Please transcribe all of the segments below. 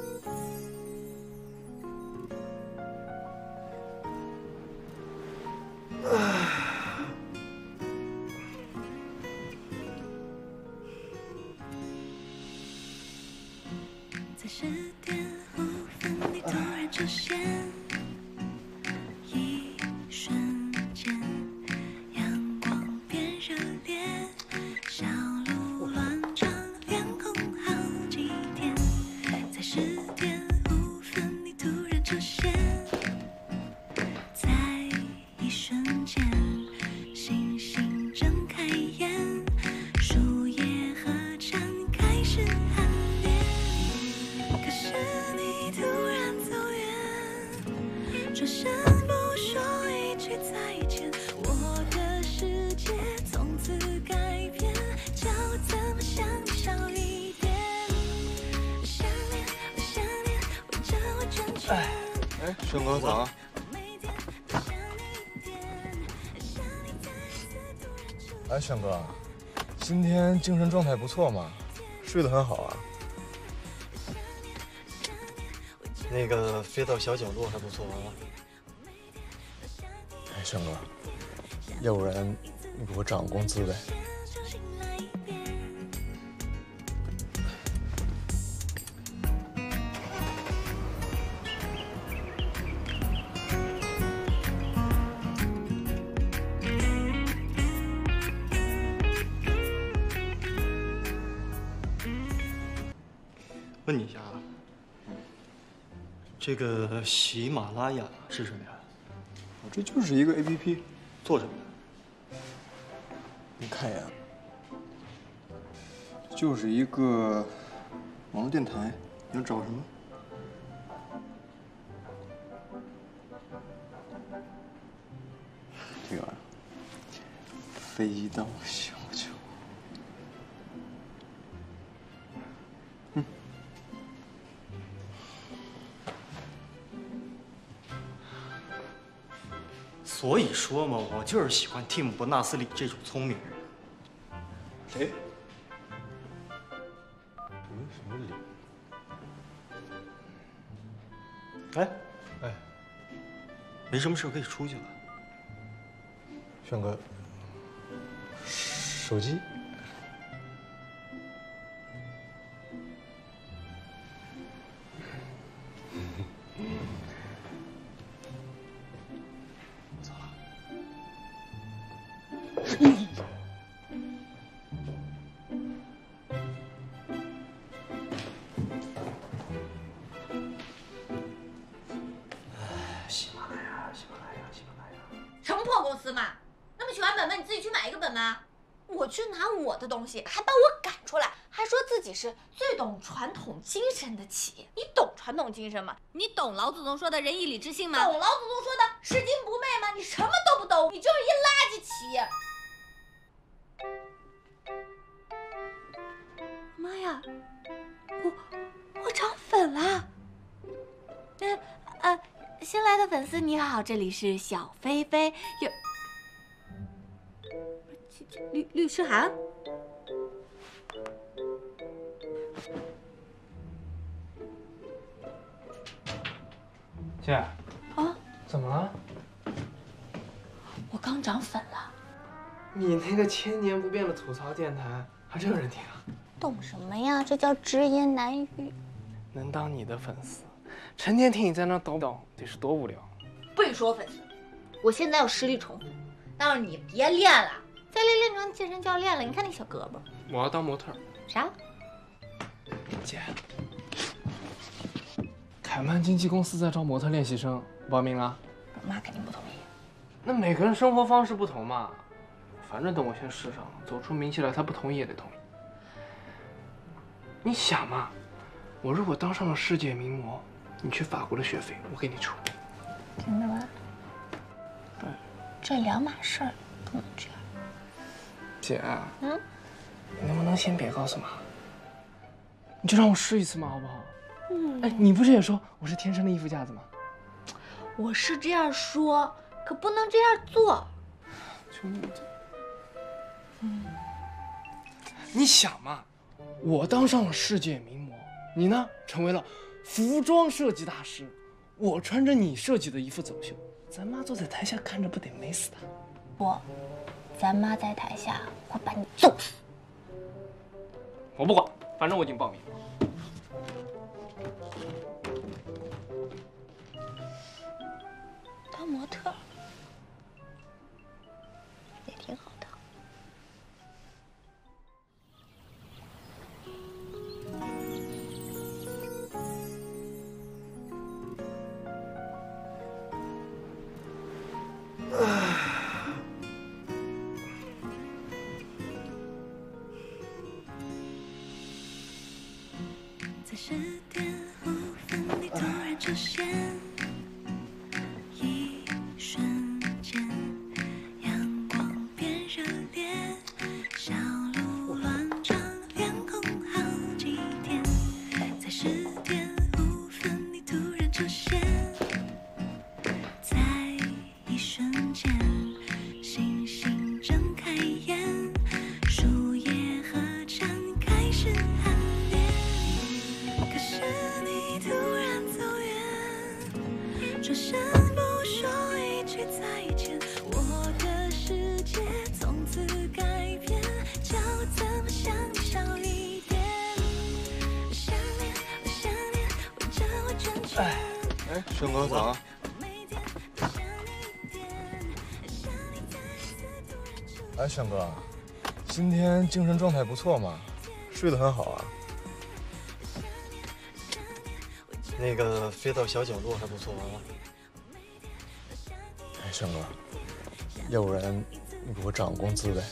在哎，轩哥早啊！每天想你一点，想你在四突然出哎，轩哥，今天精神状态不错嘛，睡得很好啊。那个飞到小角落还不错啊。哎，轩哥，要不然你给我涨个工资呗？喜马拉雅是什么呀？这就是一个 A P P，做什么的？你看一眼，就是一个网络电台。你要找什么？这个飞到小所以说嘛，我就是喜欢蒂姆·伯纳斯·李这种聪明人。谁？什么什么理？哎，哎，没什么事可以出去了。轩哥，手机。的仁义礼智信吗？懂老祖宗说的拾金不昧吗？你什么都不懂，你就是一垃圾企业。妈呀，我我长粉了。呃呃，新来的粉丝你好，这里是小飞飞，有这这律律师函。姐，啊，怎么了？我刚涨粉了，你那个千年不变的吐槽电台，还真有人听啊？懂什么呀？这叫直言难语。能当你的粉丝，成天听你在那叨叨，得是多无聊。不许说粉丝，我现在有实力宠粉，但是你别练了，再练练成健身教练了。你看那小胳膊，我要当模特。啥？姐，凯曼经纪公司在招模特练习生，报名了？我妈肯定不同意。那每个人生活方式不同嘛，反正等我先试上，走出名气来，她不同意也得同意。你想嘛，我如果当上了世界名模，你去法国的学费我给你出。听着吧，嗯这两码事儿，不能这样。姐，嗯，你能不能先别告诉妈？你就让我试一次嘛，好不好？嗯哎，你不是也说我是天生的衣服架子吗？我是这样说，可不能这样做。就你这，嗯，你想嘛，我当上了世界名模，你呢成为了服装设计大师，我穿着你设计的衣服走秀，咱妈坐在台下看着不得美死她？不，咱妈在台下会把你揍死。我不管，反正我已经报名了。模特哥咋了？每天想你一点，想你再次突然出现。哎，轩哥，今天精神状态不错嘛，睡得很好啊。那个飞到小角落还不错啊。哎，轩哥，要不然你给我涨个工资呗？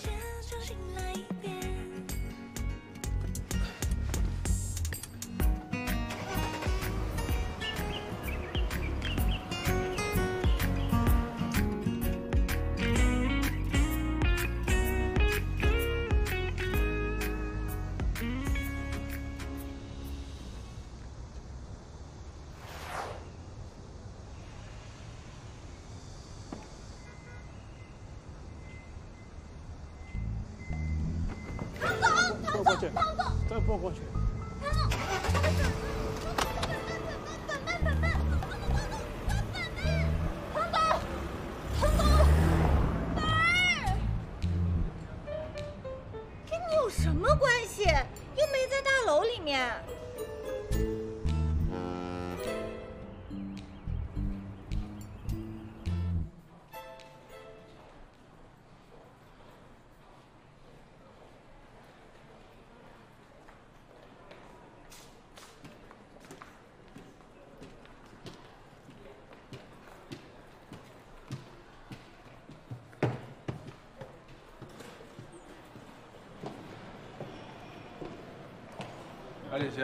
哎，李琦，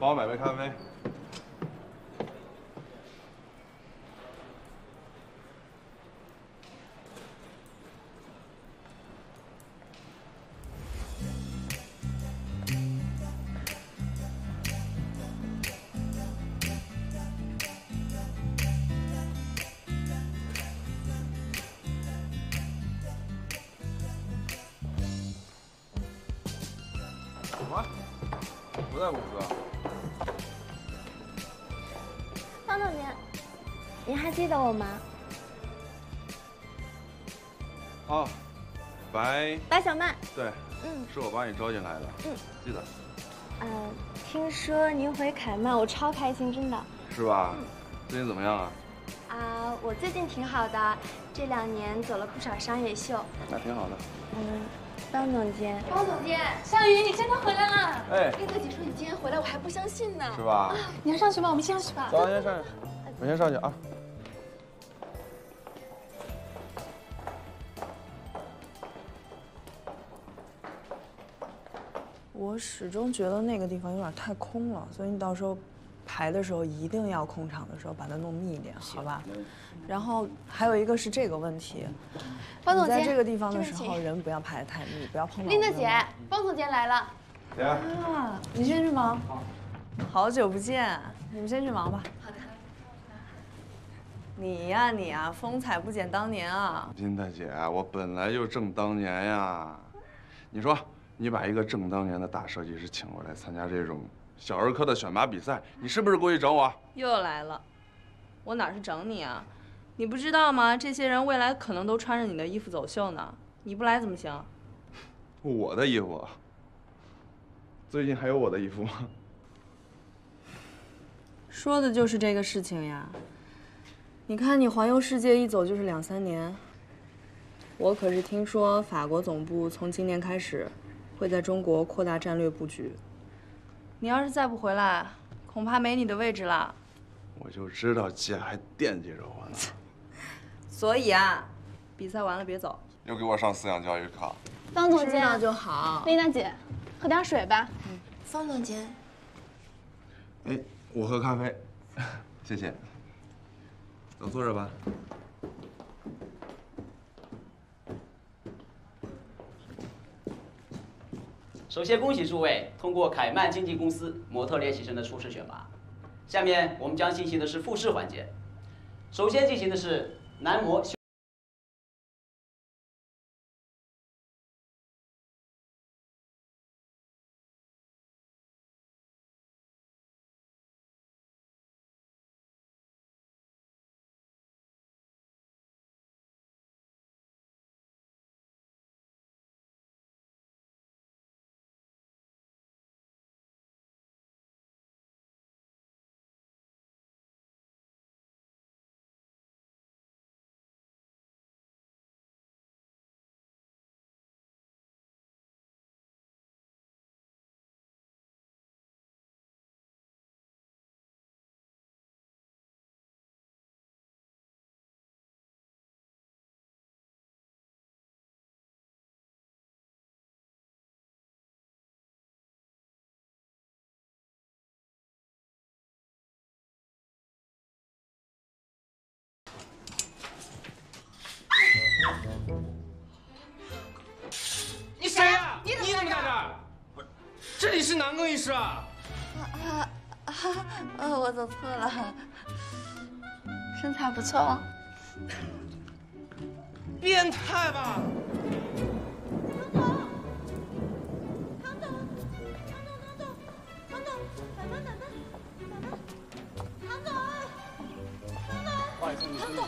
帮我买杯咖啡。吗？哦，白，白小曼。对，嗯是我把你招进来的。嗯，记得，呃，听说您回凯曼，我超开心，真的。是吧？最近怎么样啊？啊、我最近挺好的，这两年走了不少商业秀。那挺好的。嗯，方总监，方总监，夏雨，你真的回来了！哎佩哥姐说你今天回来，我还不相信呢。是吧？啊你要上去吗？我们先上去吧。走，先上去。我先上去啊。终觉得那个地方有点太空了，所以你到时候排的时候一定要空场的时候把它弄密一点，好吧？然后还有一个是这个问题，方总监，在这个地方的时候人不要排得太密，不要碰到琳达姐方总监来了。姐，啊，你先去忙。好久不见，你们先去忙吧。好的。你呀你呀，风采不减当年啊！琳达姐，我本来就正当年呀。你说，你把一个正当年的大设计师请过来参加这种小儿科的选拔比赛，你是不是故意整我？又来了，我哪是整你啊？你不知道吗？这些人未来可能都穿着你的衣服走秀呢，你不来怎么行？我的衣服？最近还有我的衣服吗？说的就是这个事情呀。你看，你环游世界一走就是两三年。我可是听说法国总部从今年开始会在中国扩大战略布局。你要是再不回来，恐怕没你的位置了。我就知道姐还惦记着我呢。所以啊，比赛完了别走。又给我上思想教育课。方总监知就好。丽娜姐，喝点水吧。嗯，方总监。哎，我喝咖啡，谢谢。都坐着吧。首先恭喜诸位通过凯曼经纪公司模特练习生的初试选拔。下面我们将进行的是复试环节。首先进行的是男模。这里是男更衣室啊！啊啊啊！我走错了，身材不错。变态吧？唐总，唐总，唐总，唐总，唐总，等等，等等，等等，唐总，唐总，不好意思，你唐总，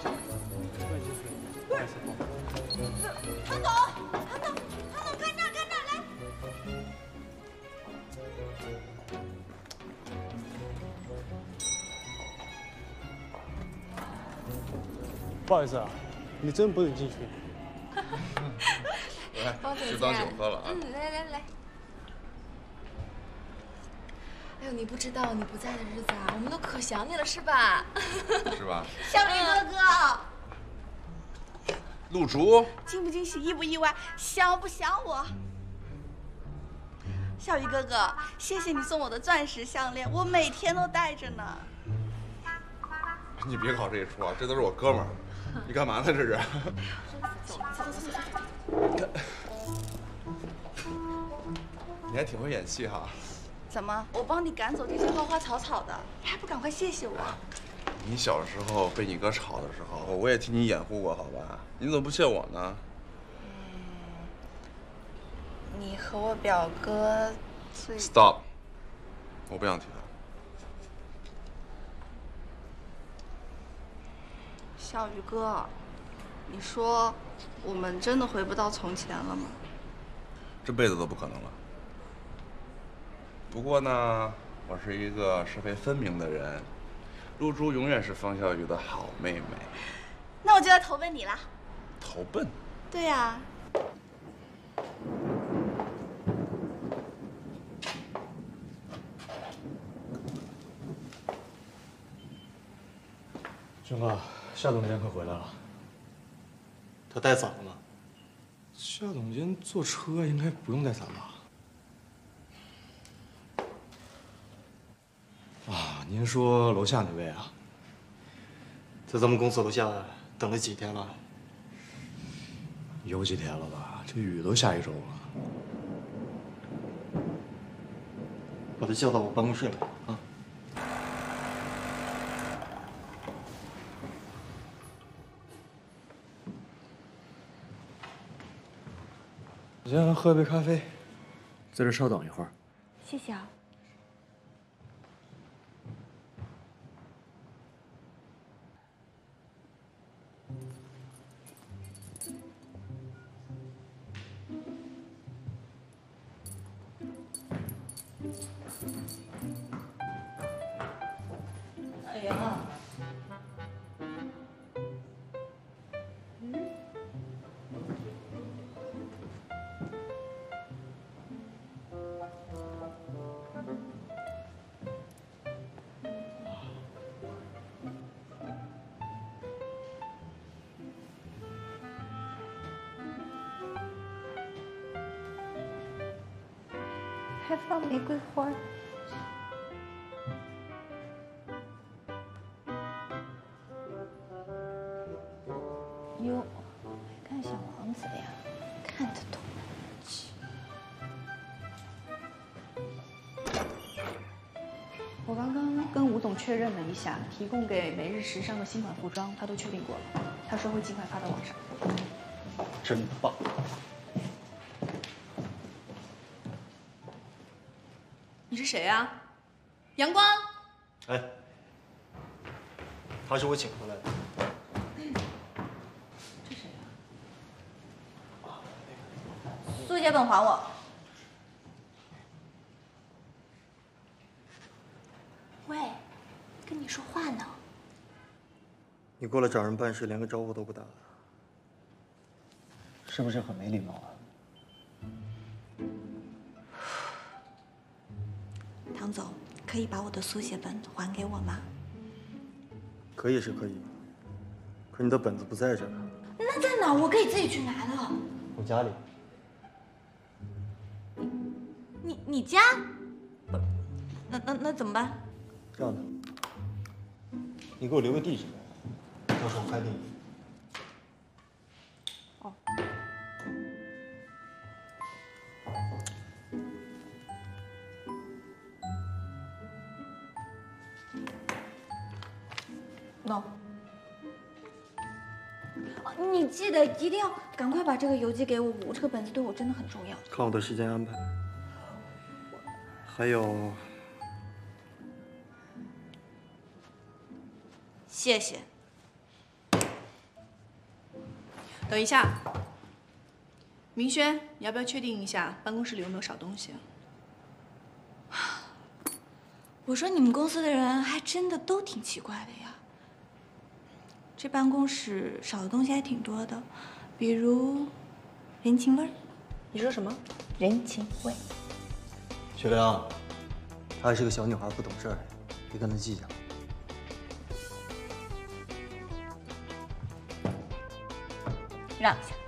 不好意思啊，你真不能进去。来，就当酒喝了啊。嗯，来来来。哎呦，你不知道你不在的日子啊，我们都可想你了，是吧？是吧？小驴哥哥，露竹，惊不惊喜，意不意外，想不想我？小鱼哥哥，谢谢你送我的钻石项链，我每天都戴着呢。你别搞这一出啊，这都是我哥们儿。你干嘛呢？这是？走走走走走。你还挺会演戏哈。怎么？我帮你赶走这些花花草草的，你还不赶快谢谢我？你小时候被你哥吵的时候，我也替你掩护过，好吧？你怎么不谢我呢？你和我表哥最 Stop！我不想提他。小鱼哥，你说我们真的回不到从前了吗？这辈子都不可能了。不过呢，我是一个是非分明的人，露珠永远是方小鱼的好妹妹。那我就要投奔你了。投奔？对呀、军哥，夏总监可回来了。他带伞了吗？夏总监坐车应该不用带伞吧？啊，您说楼下那位啊？在咱们公司楼下等了几天了？有几天了吧？这雨都下一周了。把他叫到我办公室来先喝杯咖啡，在这稍等一会儿。谢谢啊。哟，还看小王子呀？看得懂。我刚刚跟吴总确认了一下，提供给每日时尚的新款服装，他都确定过了。他说会尽快发到网上。真棒！你是谁呀？阳光。哎，他是我请回来的。这谁呀？速写本还我。喂，跟你说话呢。你过来找人办事，连个招呼都不打，是不是很没礼貌啊？唐总，可以把我的速写本还给我吗？可以是可以，可你的本子不在这儿，那在哪儿？我可以自己去拿的。我家里。你你家？不，那那那怎么办？这样的，你给我留个地址，到时候快递。哦。喏。哦你记得一定要赶快把这个邮寄给我，我这个本子对我真的很重要。看我的时间安排。还有，谢谢。等一下，明轩，你要不要确定一下办公室里有没有少东西？我说你们公司的人还真的都挺奇怪的呀。这办公室少的东西还挺多的，比如人情味儿。你说什么？人情味。雪玲，她还是个小女孩，不懂事儿，别跟她计较。让一下。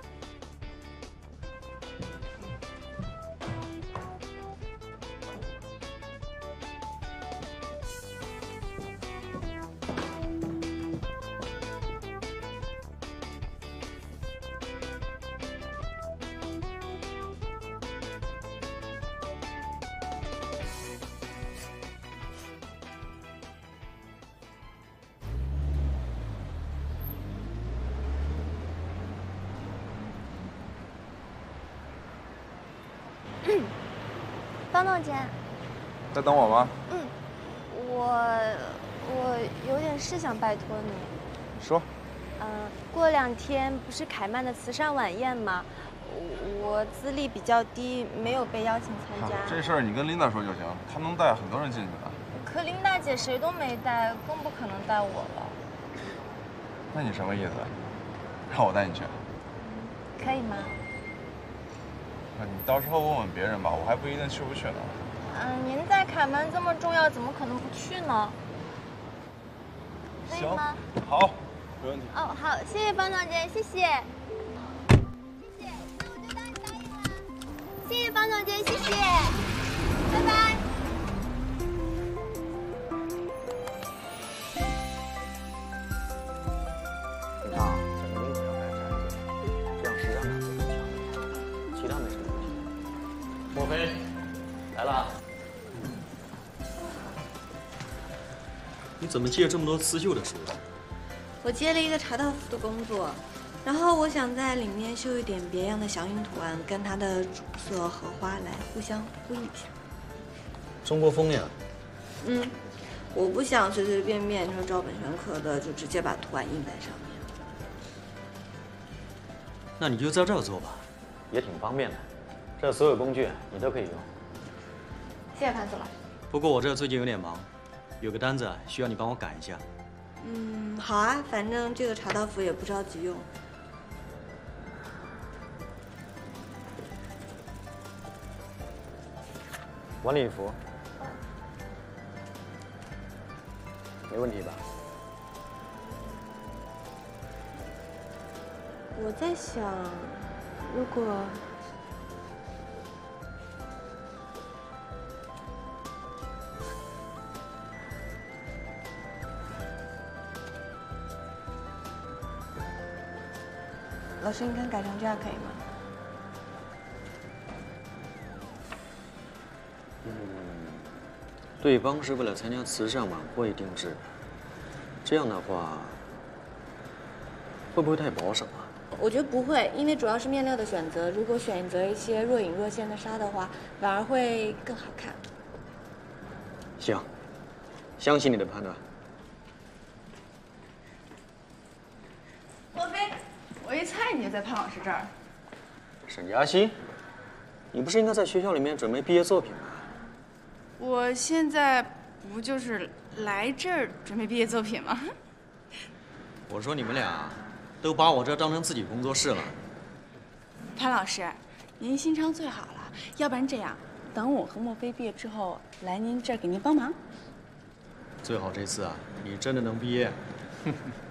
不是凯曼的慈善晚宴吗？我我资历比较低，没有被邀请参加。这事儿你跟琳达说就行，他们能带很多人进去的。可琳达姐谁都没带，更不可能带我了。那你什么意思？让我带你去？可以吗？那你到时候问问别人吧，我还不一定去不去呢。嗯，您在凯曼这么重要，怎么可能不去呢？可以行吗？好，没问题。哦，好，谢谢方总监，谢谢。谢谢，那我就当你答应了。谢谢方总监，谢谢，拜拜。这样实战感会更强，其他没什么问题。莫非来了？你怎么借这么多刺绣的书？我接了一个茶道服的工作，然后我想在里面绣一点别样的祥云图案，跟它的主色荷花来互相呼应一下。中国风呀。嗯，我不想随随便便说照本宣科的就直接把图案印在上面。那你就在这儿做吧。也挺方便的，这所有工具你都可以用。谢谢潘总了。不过我这最近有点忙，有个单子啊需要你帮我改一下。嗯，好啊，反正这个茶道服也不着急用。晚礼服，没问题吧？我在想，如果老师，你看改成这样可以吗？嗯，对方是为了参加慈善晚会定制，这样的话，会不会太保守啊？我觉得不会，因为主要是面料的选择。如果选择一些若隐若现的纱的话，反而会更好看。行，相信你的判断。莫非，我一猜你就在潘老师这儿。沈嘉欣，你不是应该在学校里面准备毕业作品吗？我现在不就是来这儿准备毕业作品吗？我说你们俩都把我这当成自己工作室了。潘老师，您心肠最好了，要不然这样，等我和莫非毕业之后，来您这儿给您帮忙。最好这次啊，你真的能毕业。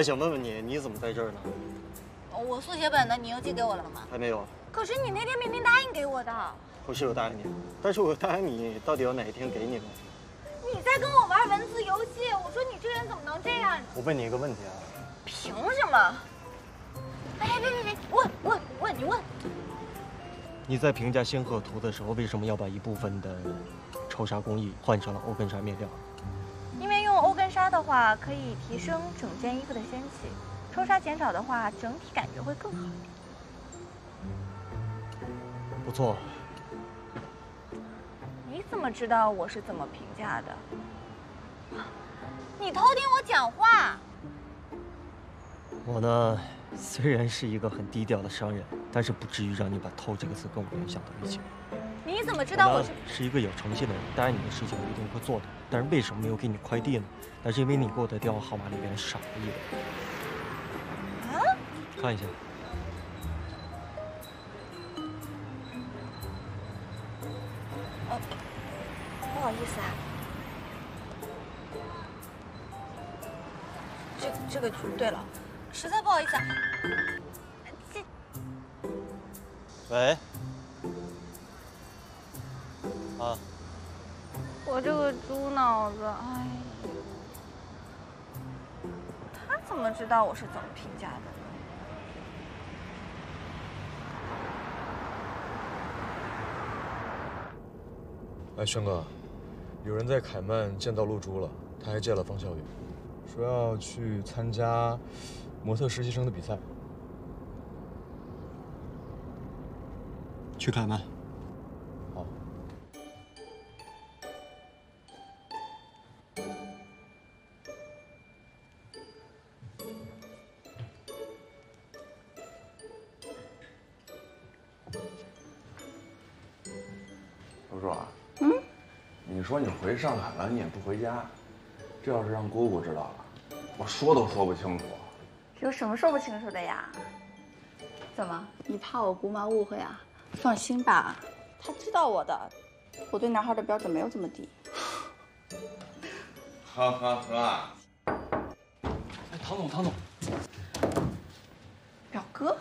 还想问问你，你怎么在这儿呢？我速写本呢？你邮寄给我了吗？还没有。可是你那天明明答应给我的。我是有答应你，但是我答应你，到底要哪一天给你呢？你在跟我玩文字游戏，我说你这人怎么能这样？我问你一个问题啊，凭什么？哎，别别别，问问问，你问。你在评价仙鹤图的时候，为什么要把一部分的抽纱工艺换成了欧根纱面料？的话，可以提升整件衣服的仙气；抽纱减少的话，整体感觉会更好。不错，你怎么知道我是怎么评价的？你偷听我讲话？我呢，虽然是一个很低调的商人，但是不至于让你把“偷”这个词跟我联想到一起。你怎么知道我是？是一个有诚信的人，答应你的事情我一定会做的。但是为什么没有给你快递呢？那是因为你给我的电话号码里面少了一个。啊？看一下，哦，不好意思啊。这这个对了，实在不好意思啊。这喂，我这个猪脑子，哎，他怎么知道我是怎么评价的？哎，轩哥，有人在凯曼见到露珠了，他还见了方小雨，说要去参加模特实习生的比赛。去凯曼。回上海了，你也不回家，这要是让姑姑知道了，我说都说不清楚。有什么说不清楚的呀？怎么，你怕我姑妈误会啊？放心吧，她知道我的，我对男孩的标准没有这么低。呵呵呵。哎，唐总，唐总，表哥，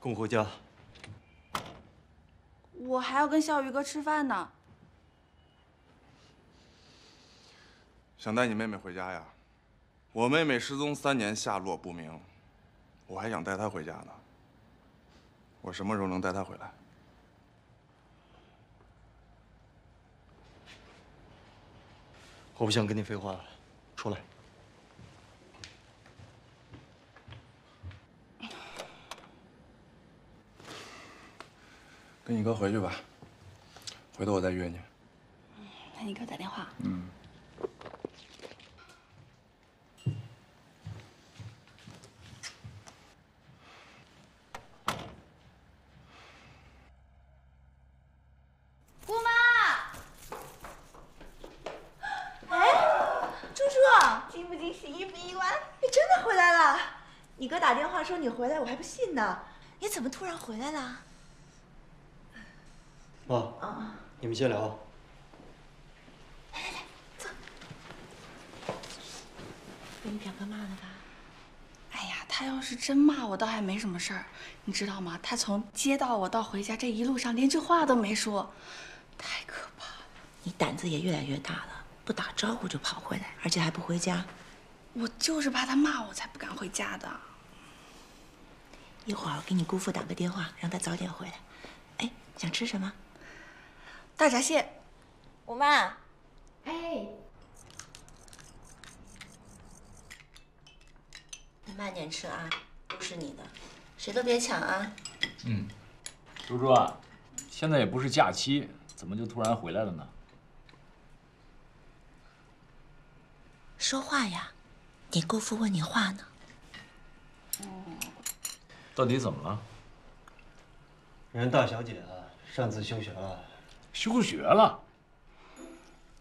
跟我回家。我还要跟笑宇哥吃饭呢。想带你妹妹回家呀？我妹妹失踪三年，下落不明，我还想带她回家呢。我什么时候能带她回来？我不想跟你废话了，出来。跟你哥回去吧，回头我再约你。那你给我打电话。嗯。姑妈，哎，猪猪，惊不惊喜，意不意外？你真的回来了？你哥打电话说你回来，我还不信呢。你怎么突然回来了？妈，啊，你们先聊。被你表哥骂了吧？哎呀，他要是真骂我，倒还没什么事儿。你知道吗？他从接到我到回家这一路上，连句话都没说，太可怕了。你胆子也越来越大了，不打招呼就跑回来，而且还不回家。我就是怕他骂我，才不敢回家的。一会儿我给你姑父打个电话，让他早点回来。哎，想吃什么？大闸蟹。我妈。哎。你慢点吃啊，都是你的，谁都别抢啊。嗯，猪猪啊，现在也不是假期，怎么就突然回来了呢？说话呀，你姑父问你话呢。到底怎么了？人大小姐啊擅自休学了。休学了？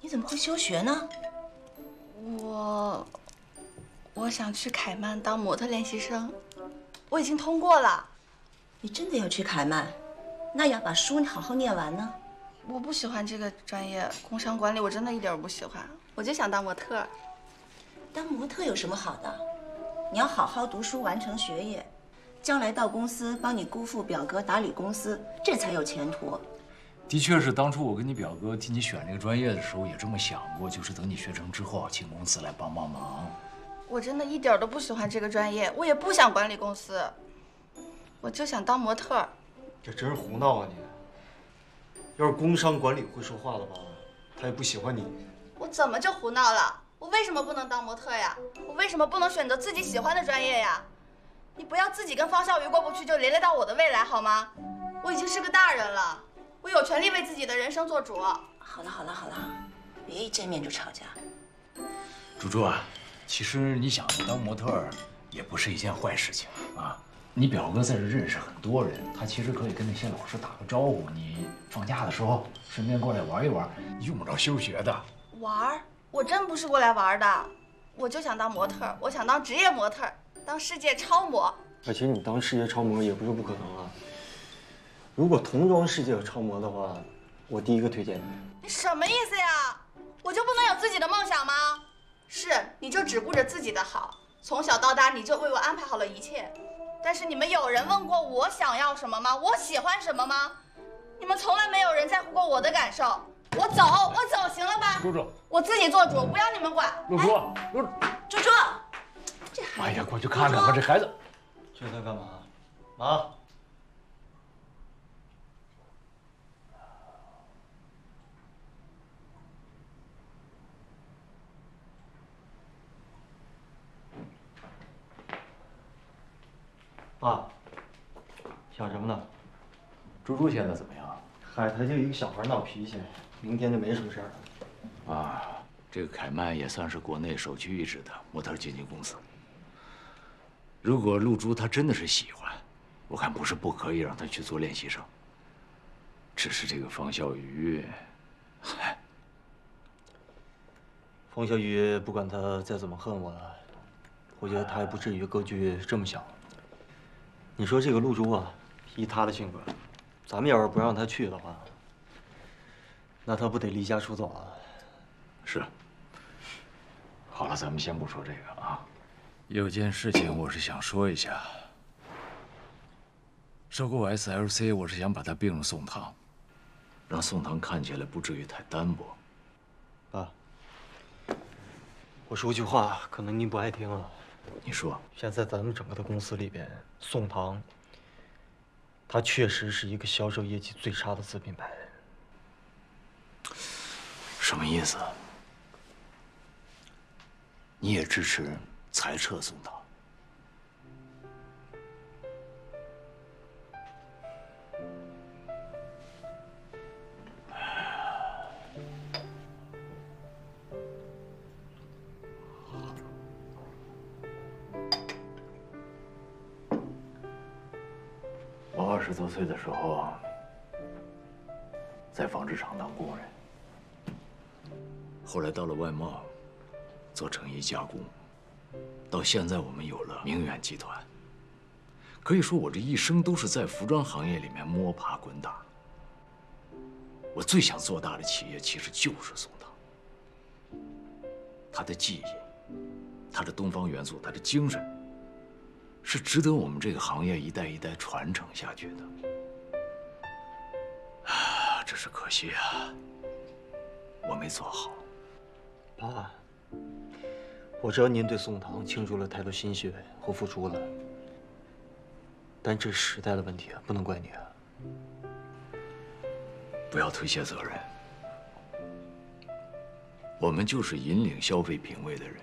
你怎么会休学呢？我，我想去凯曼当模特练习生，我已经通过了。你真的要去凯曼？那要把书好好念完呢。我不喜欢这个专业，工商管理，我真的一点不喜欢。我就想当模特。当模特有什么好的？你要好好读书，完成学业，将来到公司帮你姑父表哥打理公司，这才有前途。的确是，当初我跟你表哥替你选这个专业的时候也这么想过，就是等你学成之后，请公司来帮帮忙。我真的一点都不喜欢这个专业，我也不想管理公司，我就想当模特。这真是胡闹啊你！要是工商管理会说话的话，他也不喜欢你。我怎么就胡闹了？我为什么不能当模特呀？我为什么不能选择自己喜欢的专业呀？你不要自己跟方笑鱼过不去，就连累到我的未来好吗？我已经是个大人了，我有权利为自己的人生做主。好了好了好了，别一见面就吵架。猪猪啊，其实你想当模特儿也不是一件坏事情啊。你表哥在这认识很多人，他其实可以跟那些老师打个招呼。你放假的时候顺便过来玩一玩，用不着休学的。玩儿？我真不是过来玩的，我就想当模特，我想当职业模特，当世界超模。而且你当世界超模也不是不可能啊。如果童装世界有超模的话，我第一个推荐你。你什么意思呀？我就不能有自己的梦想吗？是，你就只顾着自己的好，从小到大你就为我安排好了一切。但是你们有人问过我想要什么吗？我喜欢什么吗？你们从来没有人在乎过我的感受。我走，我走，行了吧？猪猪，我自己做主，不要你们管。露珠，露珠，猪猪，这孩子，哎呀，过去看看吧，这孩子。这在干嘛？妈。爸，想什么呢？猪猪现在怎么样？嗨，他就一个小孩闹脾气，明天就没什么事儿了。啊，这个凯曼也算是国内首屈一指的模特经纪公司。如果露珠她真的是喜欢，我看不是不可以让她去做练习生。只是这个方小鱼，方小雨不管他再怎么恨我，我觉得他也不至于格局这么小。你说这个陆珠啊，以他的性格，咱们要是不让他去的话，那他不得离家出走啊？是。好了，咱们先不说这个啊。有件事情我是想说一下。收购 SLC，我是想把它并入宋唐，让宋唐看起来不至于太单薄。爸，我说句话，可能您不爱听啊。你说。现在咱们整个的公司里边，宋唐，它确实是一个销售业绩最差的子品牌。什么意思？你也支持裁撤送到？我二十多岁的时候，在纺织厂当工人，后来到了外贸，做成衣加工，到现在我们有了明远集团。可以说，我这一生都是在服装行业里面摸爬滚打。我最想做大的企业，其实就是宋唐。他的记忆，他的东方元素，他的精神。是值得我们这个行业一代一代传承下去的，啊，只是可惜啊，我没做好。爸，我知道您对宋唐倾注了太多心血和付出了，但这时代的问题啊，不能怪你啊。不要推卸责任，我们就是引领消费品味的人。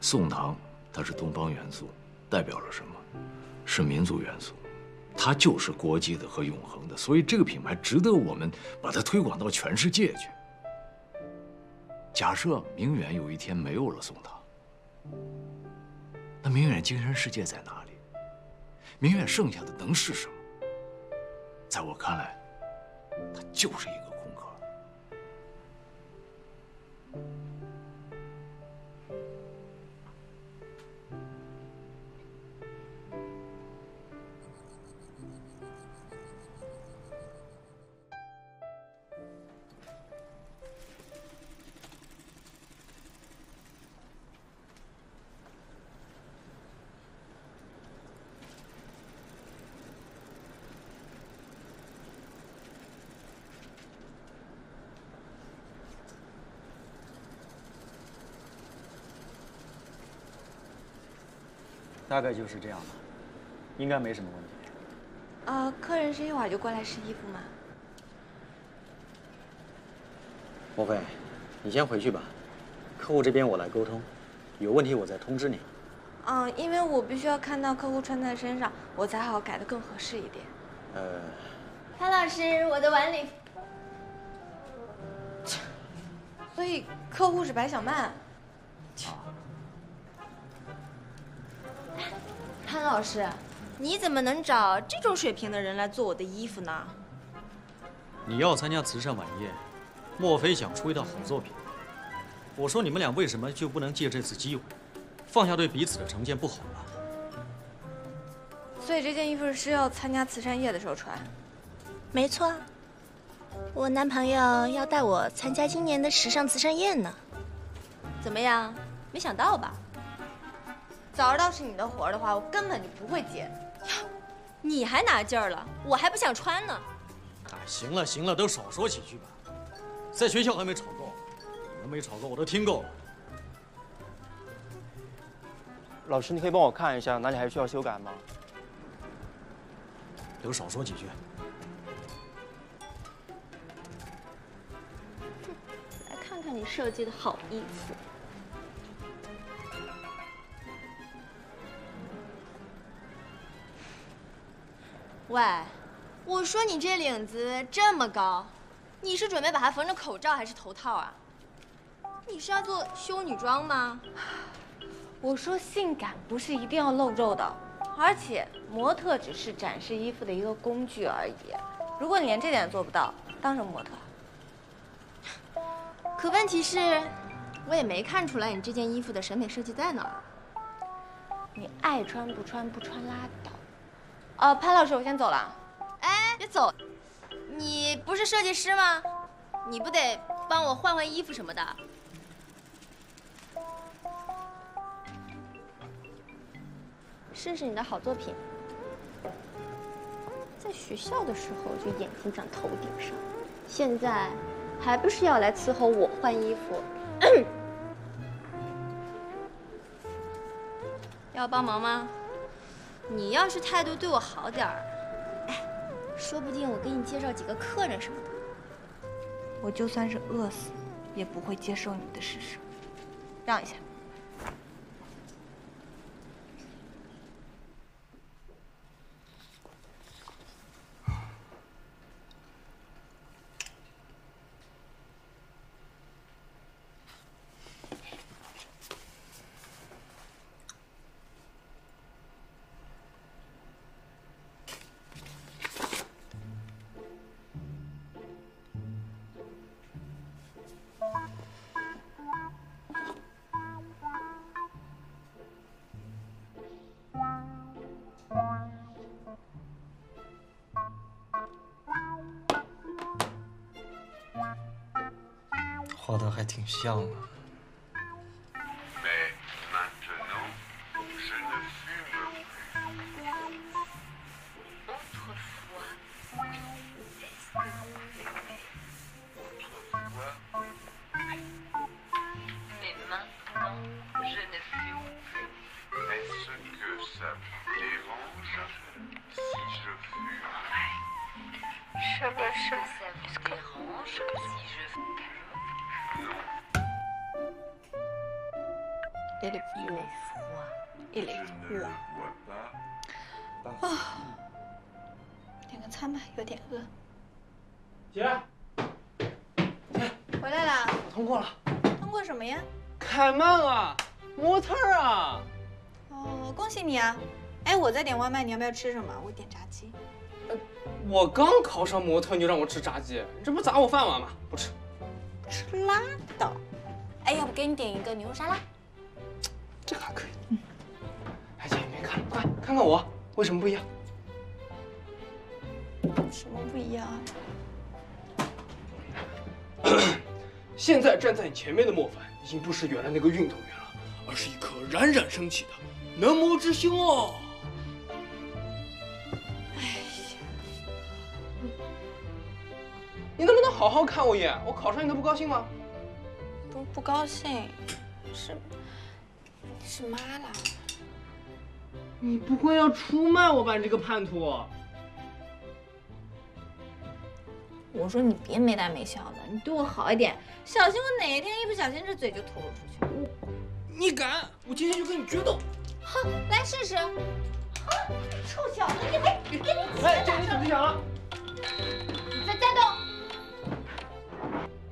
宋唐，它是东方元素。代表了什么？是民族元素，它就是国际的和永恒的，所以这个品牌值得我们把它推广到全世界去。假设明远有一天没有了宋唐，那明远精神世界在哪里？明远剩下的能是什么？在我看来，他就是一个空壳。大概就是这样吧，应该没什么问题。呃，客人是一会儿就过来试衣服吗？莫非，你先回去吧，客户这边我来沟通，有问题我再通知你。嗯，因为我必须要看到客户穿在身上，我才好改的更合适一点。呃，潘老师，我的晚礼。所以客户是白小曼。潘老师，你怎么能找这种水平的人来做我的衣服呢？你要参加慈善晚宴，莫非想出一套好作品？我说你们俩为什么就不能借这次机会，放下对彼此的成见不好吗？所以这件衣服是要参加慈善夜的时候穿。没错，我男朋友要带我参加今年的时尚慈善宴呢。怎么样？没想到吧？早知道是你的活儿的话，我根本就不会接。你还拿劲儿了，我还不想穿呢。哎，行了行了，都少说几句吧。在学校还没吵够，你们没吵够，我都听够了。老师，你可以帮我看一下哪里还需要修改吗？都少说几句。来看看你设计的好衣服。喂，我说你这领子这么高，你是准备把它缝成口罩还是头套啊？你是要做修女装吗？我说性感不是一定要露肉的，而且模特只是展示衣服的一个工具而已。如果你连这点做不到，当什么模特？可问题是，我也没看出来你这件衣服的审美设计在哪儿。你爱穿不穿，不穿拉倒。哦，潘老师，我先走了。哎，别走！你不是设计师吗？你不得帮我换换衣服什么的？试试你的好作品。在学校的时候就眼睛长头顶上，现在还不是要来伺候我换衣服？要帮忙吗？你要是态度对我好点儿，哎，说不定我给你介绍几个客人什么的。我就算是饿死，也不会接受你的施舍。让一下。像啊。凯曼啊，模特啊。哦，恭喜你啊！哎，我在点外卖，你要不要吃什么？我点炸鸡。我刚考上模特，你就让我吃炸鸡，你这不砸我饭碗吗？不吃。吃拉倒。哎，要不给你点一个牛肉沙拉？这还可以。嗯。哎，姐，你别看了，快看看我，为什么不一样？什么不一样啊？现在站在你前面的莫凡，已经不是原来那个运动员了，而是一颗冉冉升起的能魔之星哦。哎呀你能不能好好看我一眼？我考上你都不高兴吗？不不高兴，是是妈啦。你不会要出卖我吧？你这个叛徒！我说你别没大没小的，你对我好一点，小心我哪一天一不小心这嘴就吐露出去。你敢？我今天就跟你决斗！好，来试试。哼，臭小子，你还给你哎，这你手机响了。你再再动。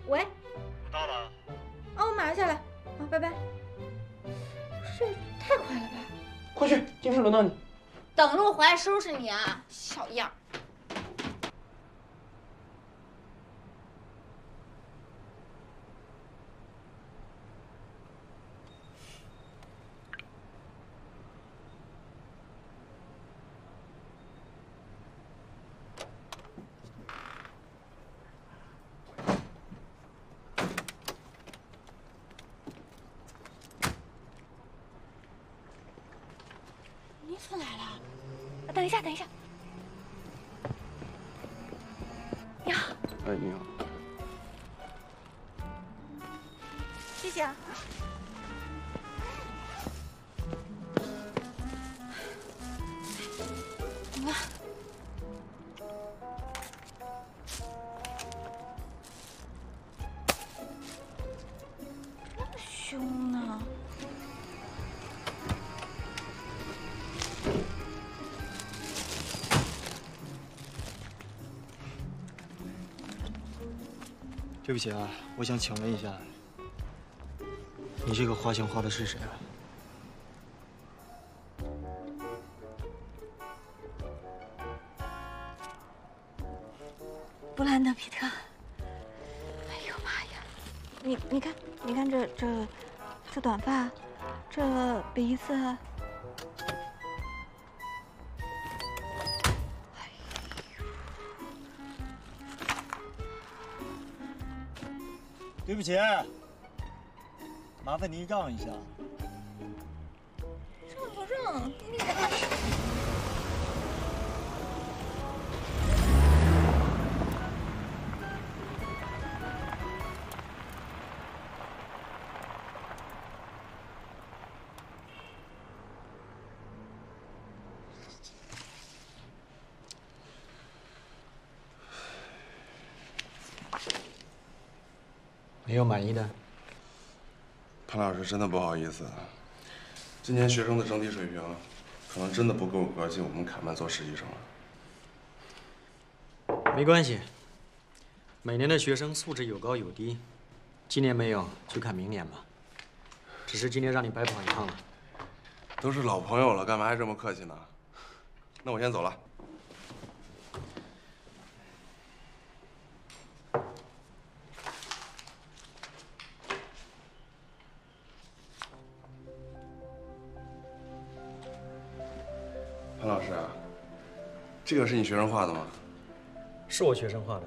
喂。我到了。哦，我马上下来。啊，拜拜。睡太快了吧！快去，今天轮到你。等着我回来收拾你啊，小样谢谢啊。怎么了？那么凶呢？对不起啊，我想请问一下，你这个画像画的是谁啊？布兰德·皮特。哎呦妈呀！你你看，你看这这这短发，这鼻子，对不起，麻烦您让一下。让不让？没有满意的？潘老师，真的不好意思，今年学生的整体水平，可能真的不够格进我们凯曼做实习生了。没关系，每年的学生素质有高有低，今年没有就看明年吧。只是今天让你白跑一趟了。都是老朋友了，干嘛还这么客气呢？那我先走了。这个是你学生画的吗？是我学生画的，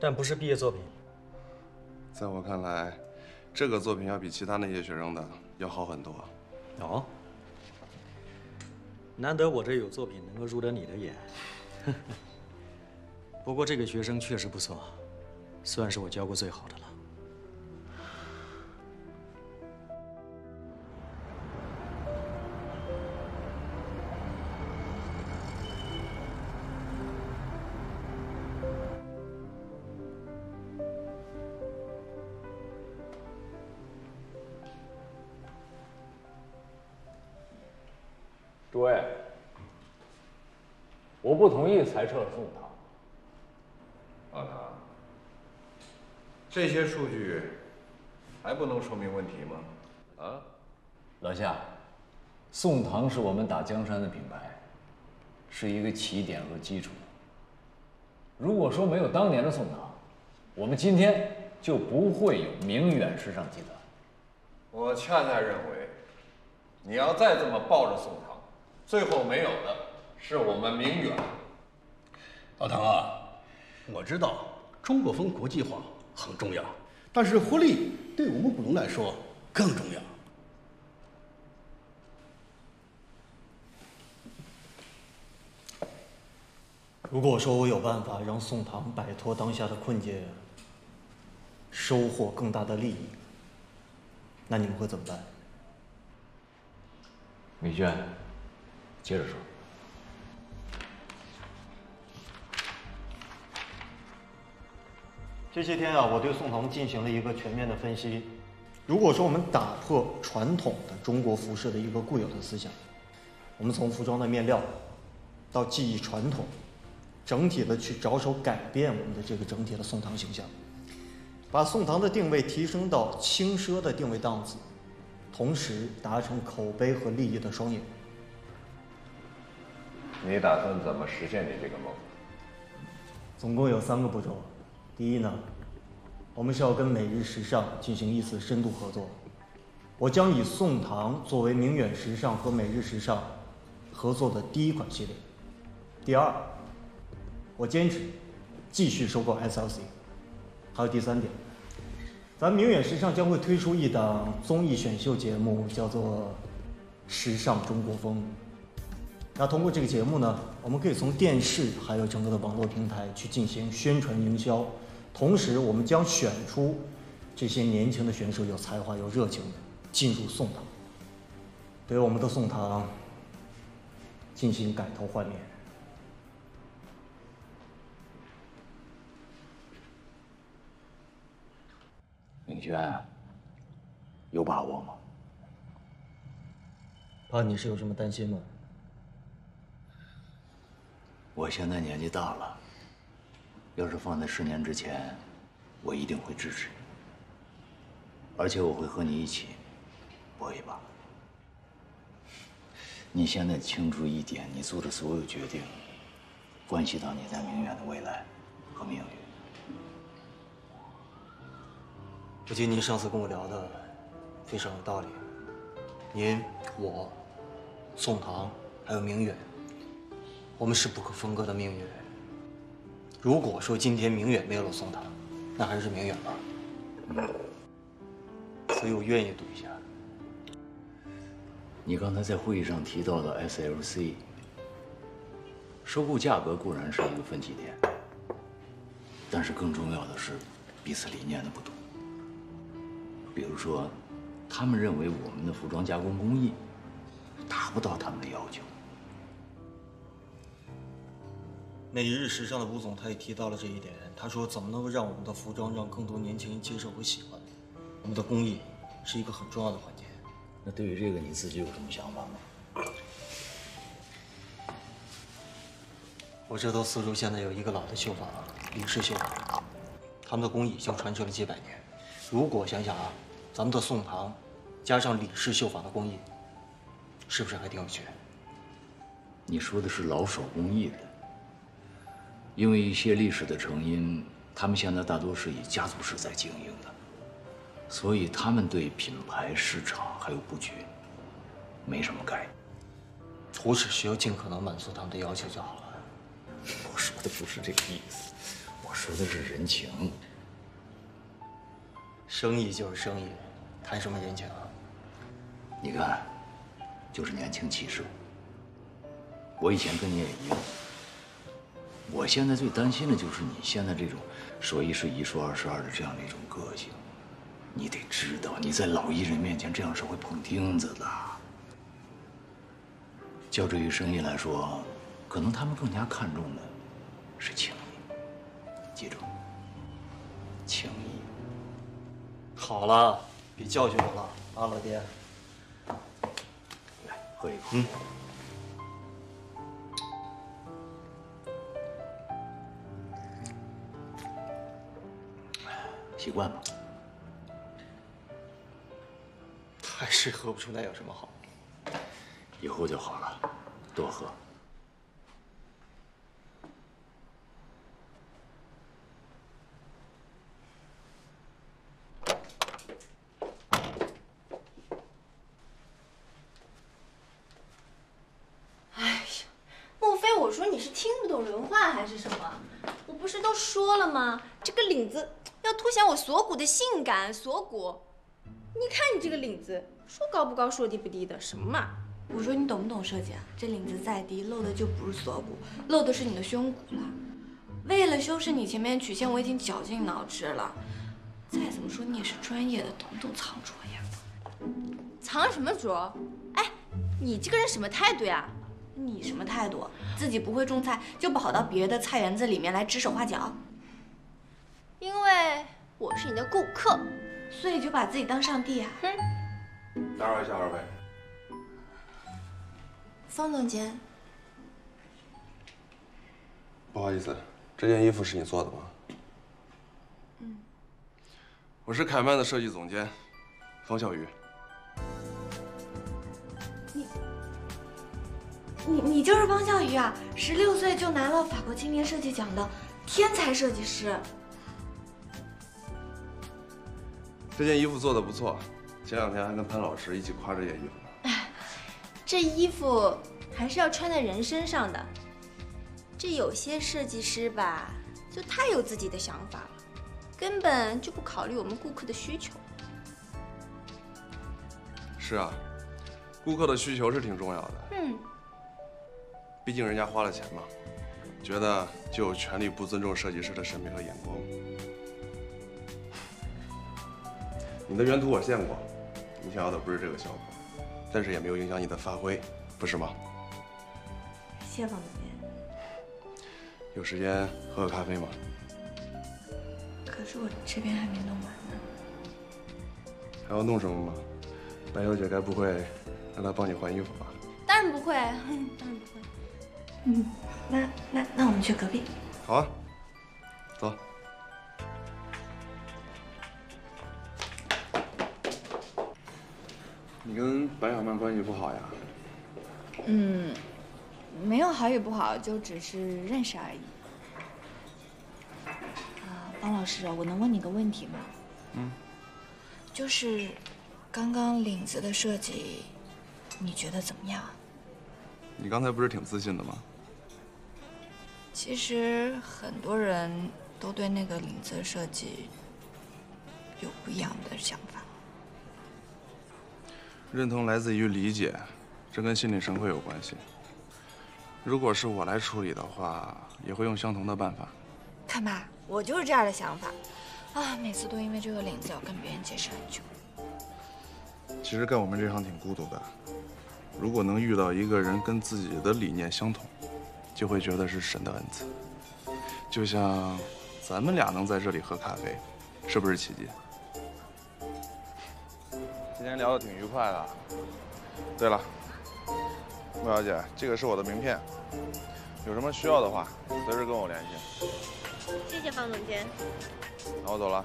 但不是毕业作品。在我看来，这个作品要比其他那些学生的要好很多。哦，难得我这有作品能够入得你的眼。不过这个学生确实不错，算是我教过最好的了。些数据还不能说明问题吗？啊？老夏，宋唐是我们打江山的品牌，是一个起点和基础。如果说没有当年的宋唐，我们今天就不会有明远时尚集团。我恰恰认为，你要再这么抱着宋唐，最后没有的是我们明远。老唐啊，我知道中国风国际化很重要，但是获利对我们股东来说更重要。如果说我有办法让宋唐摆脱当下的困境，收获更大的利益，那你们会怎么办？米娟，接着说。这些天啊，我对宋唐进行了一个全面的分析。如果说我们打破传统的中国服饰的一个固有的思想，我们从服装的面料到技艺传统，整体的去着手改变我们的这个整体的宋唐形象，把宋唐的定位提升到轻奢的定位档次，同时达成口碑和利益的双赢。你打算怎么实现你这个梦？总共有三个步骤。第一呢，我们是要跟每日时尚进行一次深度合作。我将以宋唐作为明远时尚和每日时尚合作的第一款系列。第二，我坚持继续收购 SLC。还有第三点，咱明远时尚将会推出一档综艺选秀节目，叫做《时尚中国风》。那通过这个节目呢，我们可以从电视还有整个的网络平台去进行宣传营销。同时，我们将选出这些年轻的选手，有才华、有热情的，进入宋唐，对我们的宋唐进行改头换面。明轩，有把握吗？爸，你是有什么担心吗？我现在年纪大了。要是放在十年之前，我一定会支持你，而且我会和你一起搏一把。你现在清楚一点，你做的所有决定，关系到你在明远的未来和命运。我记得您上次跟我聊的非常有道理。您、我、宋唐还有明远，我们是不可分割的命运。如果说今天明远没有了宋唐，那还是明远吧。所以我愿意赌一下。你刚才在会议上提到的 SLC，收购价格固然是一个分歧点，但是更重要的是彼此理念的不同。比如说，他们认为我们的服装加工工艺达不到他们的要求。美日时尚的吴总他也提到了这一点，他说怎么能够让我们的服装让更多年轻人接受和喜欢？我们的工艺是一个很重要的环节。那对于这个你自己有什么想法吗？我知道苏州现在有一个老的绣坊，李氏绣坊，他们的工艺已经传承了几百年。如果想想啊，咱们的宋唐，加上李氏绣坊的工艺，是不是还挺有趣？你说的是老手工艺的，因为一些历史的成因，他们现在大多是以家族式在经营的，所以他们对品牌、市场还有布局没什么概念。我只需要尽可能满足他们的要求就好了。我说的不是这个意思，我说的是人情。生意就是生意，谈什么人情啊？你看，就是年轻气盛。我以前跟你也一样。我现在最担心的就是你现在这种说一是一说二是二的这样的一种个性。你得知道，你在老艺人面前这样是会碰钉子的。较之于生意来说，可能他们更加看重的是情谊。记住，情谊。好了，别教训我了，啊，老爹。来，喝一口。嗯。习惯吗？还是喝不出来有什么好。以后就好了，多喝。哎呀，莫非我说你是听不懂人话还是什么？我不是都说了吗？这个领子要凸显我锁骨的性感，锁骨。你看你这个领子，说高不高，说低不低的，什么嘛？我说你懂不懂设计啊？这领子再低，露的就不是锁骨，露的是你的胸骨了。为了修饰你前面曲线，我已经绞尽脑汁了。再怎么说你也是专业的，懂不懂藏拙呀？藏什么拙？哎，你这个人什么态度呀？你什么态度？自己不会种菜，就跑到别人的菜园子里面来指手画脚？因为我是你的顾客，所以就把自己当上帝啊？哼！打扰一下二位。方总监，不好意思，这件衣服是你做的吗？嗯。我是凯曼的设计总监，方小鱼。你你你就是方笑鱼啊！十六岁就拿了法国青年设计奖的天才设计师。这件衣服做的不错，前两天还跟潘老师一起夸这件衣服呢。这衣服还是要穿在人身上的。这有些设计师吧，就太有自己的想法了，根本就不考虑我们顾客的需求。是啊，顾客的需求是挺重要的。嗯。毕竟人家花了钱嘛，觉得就有权利不尊重设计师的审美和眼光。你的原图我见过，你想要的不是这个效果，但是也没有影响你的发挥，不是吗？谢谢方总监。有时间喝个咖啡吗？可是我这边还没弄完呢。还要弄什么吗？白小姐该不会让她帮你换衣服吧？当然不会，当然不会。嗯，那那那我们去隔壁。好啊，跟白小曼关系不好呀？嗯，没有好与不好，就只是认识而已。啊，方老师，我能问你个问题吗？嗯。就是刚刚领子的设计，你觉得怎么样？你刚才不是挺自信的吗？其实很多人都对那个领子设计有不一样的想法。认同来自于理解，这跟心领神会有关系。如果是我来处理的话，也会用相同的办法。看吧，我就是这样的想法，啊，每次都因为这个领子要跟别人解释很久。其实干我们这行挺孤独的，如果能遇到一个人跟自己的理念相同，就会觉得是神的恩赐。就像咱们俩能在这里喝咖啡，是不是奇迹？今天聊得挺愉快的。对了，穆小姐，这个是我的名片，有什么需要的话，随时跟我联系。谢谢方总监，那我走了，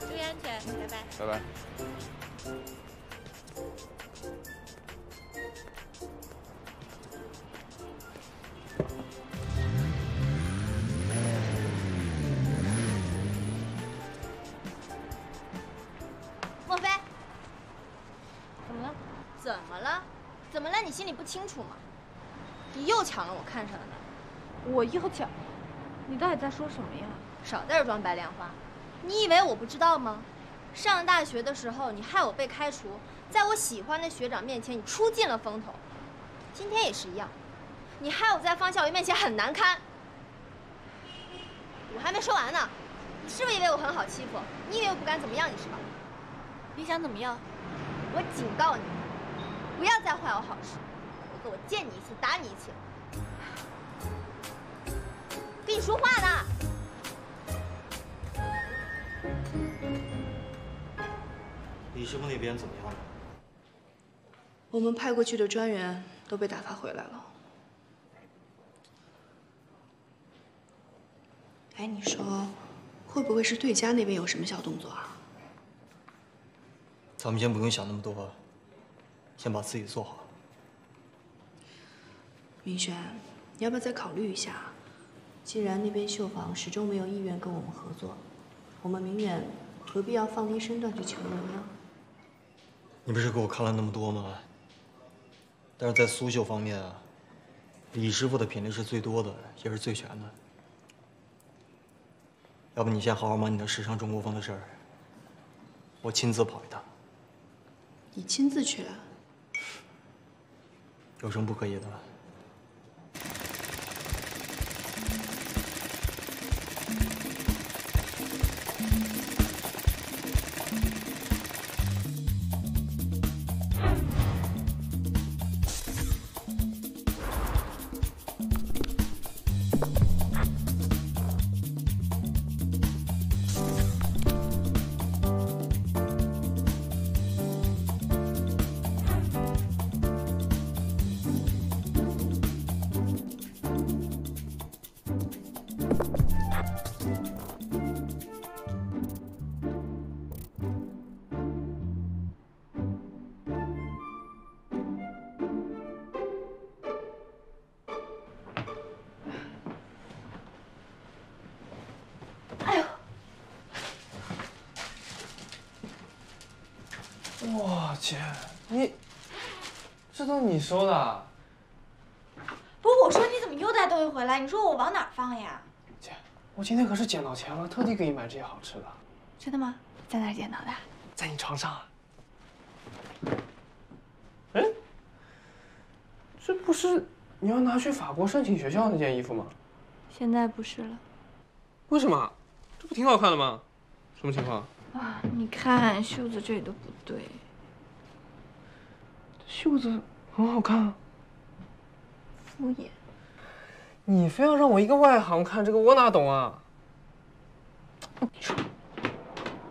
注意安全，拜拜。拜拜。你不清楚吗？你又抢了我看上的男人。我又抢？你到底在说什么呀？少在这装白莲花！你以为我不知道吗？上大学的时候，你害我被开除，在我喜欢的学长面前，你出尽了风头。今天也是一样，你害我在方小云面前很难堪。我还没说完呢，你是不是以为我很好欺负？你以为我不敢怎么样你是吧？你想怎么样？我警告你，不要再坏我好事，否则我见你一次打你一次。跟你说话呢。李师傅那边怎么样了？我们派过去的专员都被打发回来了。哎，你说，会不会是对家那边有什么小动作啊？咱们先不用想那么多，先把自己做好。明轩，你要不要再考虑一下？既然那边绣坊始终没有意愿跟我们合作，我们明远何必要放低身段去求人呢？你不是给我看了那么多吗？但是在苏绣方面啊，李师傅的品类是最多的，也是最全的。要不你先好好忙你的时尚中国风的事儿，我亲自跑一趟，你亲自去啊？有什么不可以的？都你收的啊？不，我说你怎么又带东西回来？你说我往哪儿放呀？姐我今天可是捡到钱了，特地给你买这些好吃的。真的吗？在哪儿捡到的？在你床上啊。哎，这不是你要拿去法国申请学校那件衣服吗？现在不是了。为什么？这不挺好看的吗？什么情况？啊，你看袖子这里都不对。袖子很好看啊。敷衍。你非要让我一个外行看这个，我哪懂啊？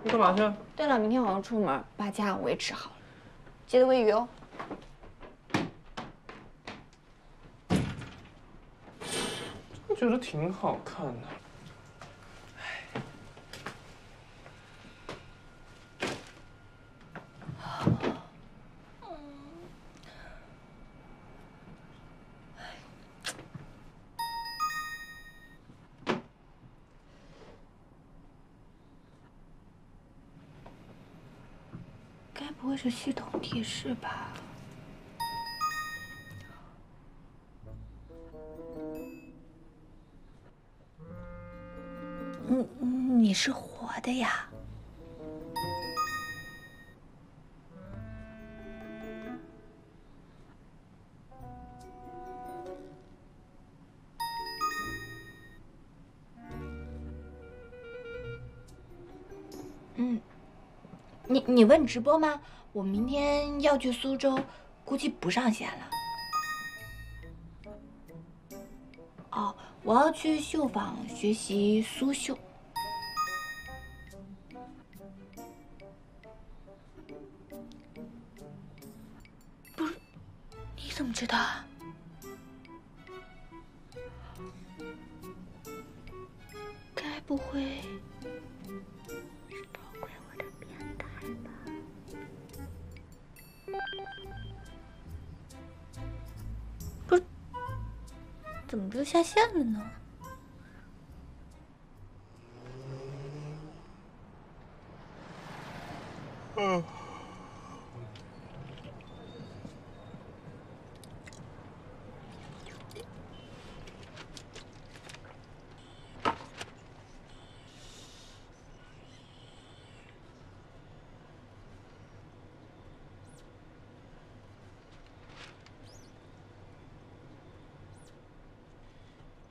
你干嘛去？对了，明天我要出门，把家我也吃好了，记得喂鱼哦。我觉得挺好看的。是系统提示吧？嗯，你是活的呀？你问直播吗？我明天要去苏州，估计不上线了。哦，我要去绣坊学习苏绣。了呢？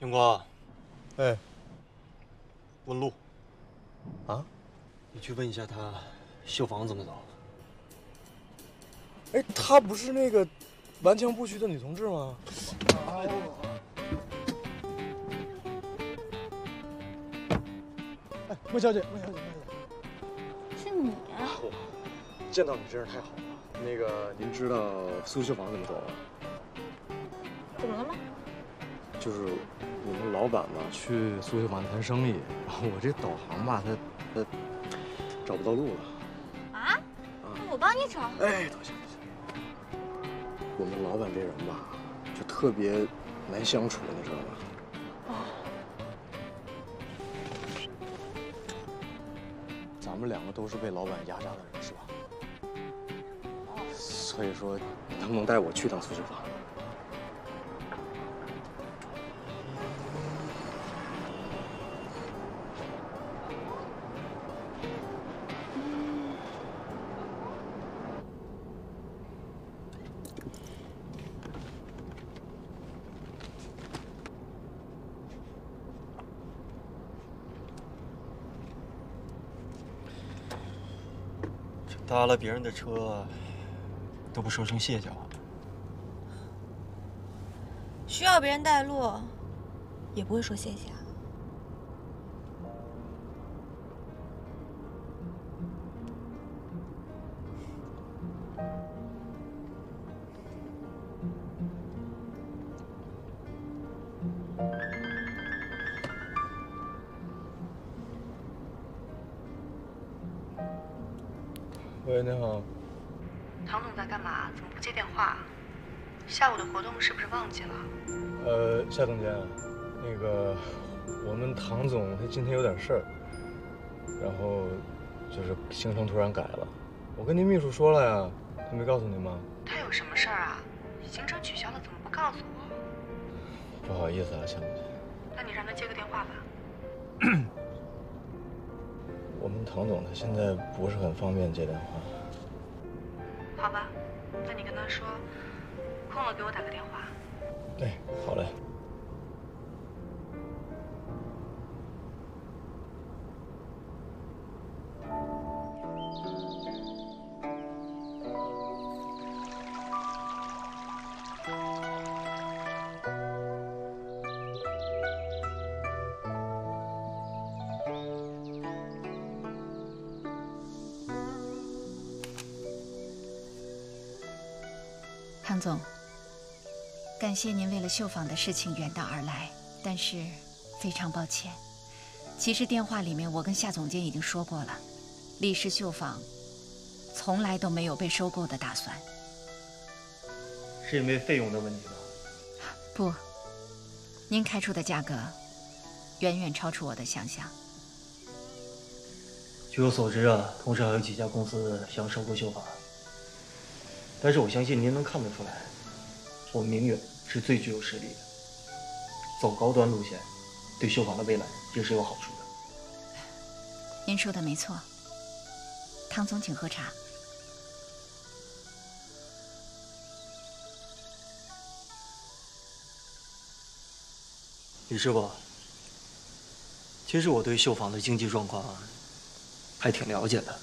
英光，哎，问路。啊？你去问一下他，绣房怎么走？哎，她不是那个顽强不屈的女同志吗？哎，莫小姐，莫小姐，莫小姐，是你啊？见到你真是太好了。那个，您知道苏绣房怎么走吗？怎么了吗？就是我们老板嘛，去苏绣坊谈生意，然后我这导航吧，他他找不到路了。啊？我帮你找。哎，多谢多谢。我们老板这人吧，就特别难相处，你知道吧？哦。咱们两个都是被老板压榨的人，是吧？所以说，你能不能带我去趟苏绣坊？了别人的车，都不说声谢谢我。需要别人带路，也不会说谢谢啊。们唐总他今天有点事儿，然后就是行程突然改了。我跟您秘书说了呀，他没告诉您吗？他有什么事儿啊？行程取消了，怎么不告诉我？不好意思啊，夏总监。那你让他接个电话吧。我们唐总他现在不是很方便接电话。好吧，那你跟他说，空了给我打个电话。对，好嘞。唐总，感谢您为了绣坊的事情远道而来，但是非常抱歉。其实电话里面我跟夏总监已经说过了，李氏绣坊从来都没有被收购的打算。是因为费用的问题吗？不，您开出的价格远远超出我的想象。据我所知啊，同时还有几家公司想收购绣坊，但是我相信您能看得出来，我们明远是最具有实力的，走高端路线，对绣坊的未来也是有好处的。您说的没错。唐总，请喝茶。李师傅，其实我对绣坊的经济状况还挺了解的。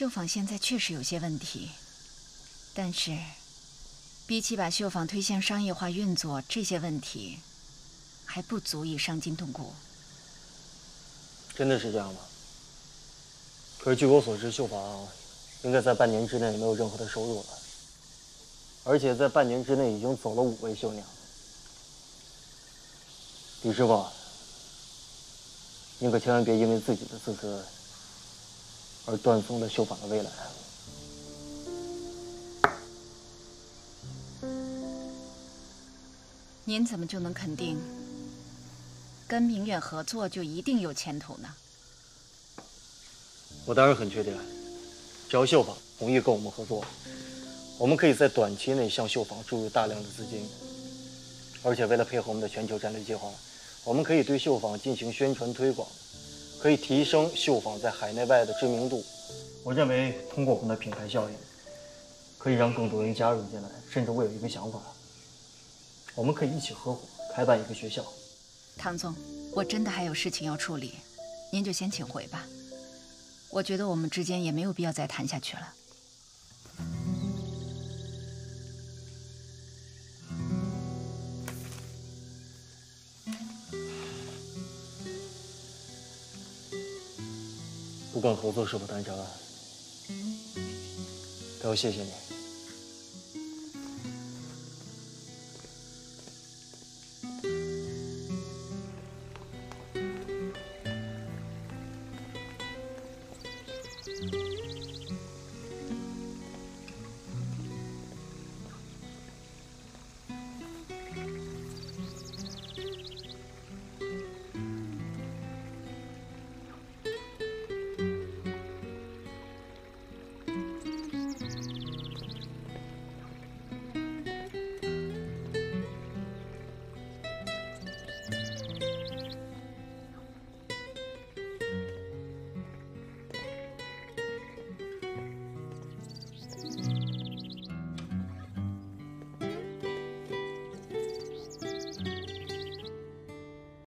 绣坊现在确实有些问题，但是，比起把绣坊推向商业化运作，这些问题还不足以伤筋动骨。真的是这样吗？可是据我所知，绣坊应该在半年之内没有任何的收入了，而且在半年之内已经走了五位绣娘。李师傅，您可千万别因为自己的自私而断送了绣坊的未来。您怎么就能肯定跟明远合作就一定有前途呢？我当然很确定，只要绣坊同意跟我们合作，我们可以在短期内向绣坊注入大量的资金，而且为了配合我们的全球战略计划。我们可以对绣坊进行宣传推广，可以提升绣坊在海内外的知名度。我认为通过我们的品牌效应，可以让更多人加入进来。甚至我有一个想法，我们可以一起合伙开办一个学校。唐总，我真的还有事情要处理，您就先请回吧。我觉得我们之间也没有必要再谈下去了。不管合作是否谈成，都要谢谢你。